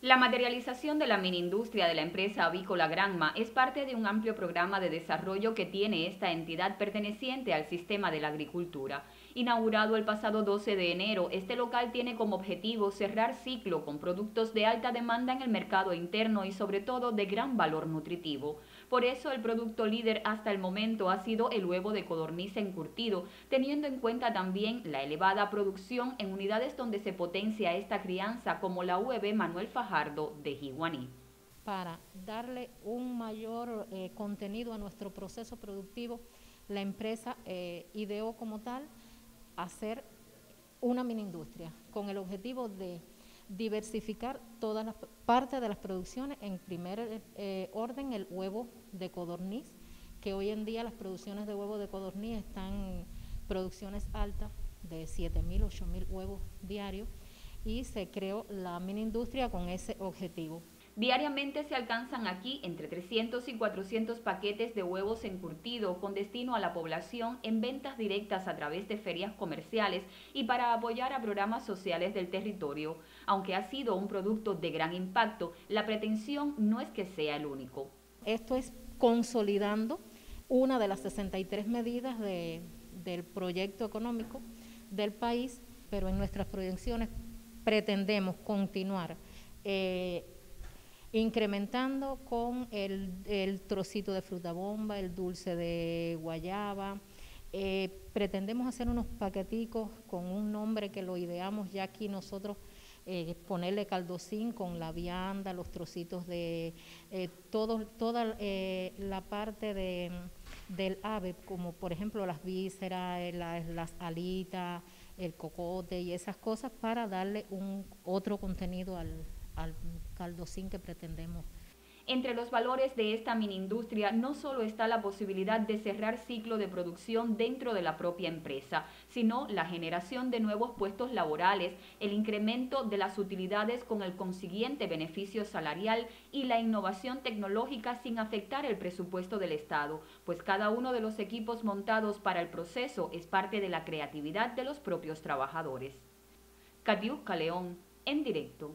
La materialización de la mini-industria de la empresa avícola Granma es parte de un amplio programa de desarrollo que tiene esta entidad perteneciente al sistema de la agricultura. Inaugurado el pasado 12 de enero, este local tiene como objetivo cerrar ciclo con productos de alta demanda en el mercado interno y sobre todo de gran valor nutritivo. Por eso el producto líder hasta el momento ha sido el huevo de codorniz encurtido, teniendo en cuenta también la elevada producción en unidades donde se potencia esta crianza como la UEB Manuel Fajardo de Jiguaní. Para darle un mayor eh, contenido a nuestro proceso productivo, la empresa eh, ideó como tal hacer una mini industria con el objetivo de diversificar todas las partes de las producciones. En primer eh, orden, el huevo de codorniz, que hoy en día las producciones de huevo de codorniz están producciones altas de 7.000, 8.000 huevos diarios y se creó la mini industria con ese objetivo. Diariamente se alcanzan aquí entre 300 y 400 paquetes de huevos encurtidos con destino a la población en ventas directas a través de ferias comerciales y para apoyar a programas sociales del territorio. Aunque ha sido un producto de gran impacto, la pretensión no es que sea el único. Esto es consolidando una de las 63 medidas del proyecto económico del país, pero en nuestras proyecciones pretendemos continuar. Eh, incrementando con el, trocito de fruta bomba, el dulce de guayaba. Eh, pretendemos hacer unos paqueticos con un nombre que lo ideamos ya aquí nosotros, eh, ponerle caldocín con la vianda, los trocitos de eh, todo, toda la parte de, del ave, como por ejemplo las vísceras, las, las alitas, el cocote y esas cosas para darle un otro contenido al, al caldocín que pretendemos. Entre los valores de esta mini industria no solo está la posibilidad de cerrar ciclo de producción dentro de la propia empresa, sino la generación de nuevos puestos laborales, el incremento de las utilidades con el consiguiente beneficio salarial y la innovación tecnológica sin afectar el presupuesto del Estado, pues cada uno de los equipos montados para el proceso es parte de la creatividad de los propios trabajadores. Catiusca León, en directo.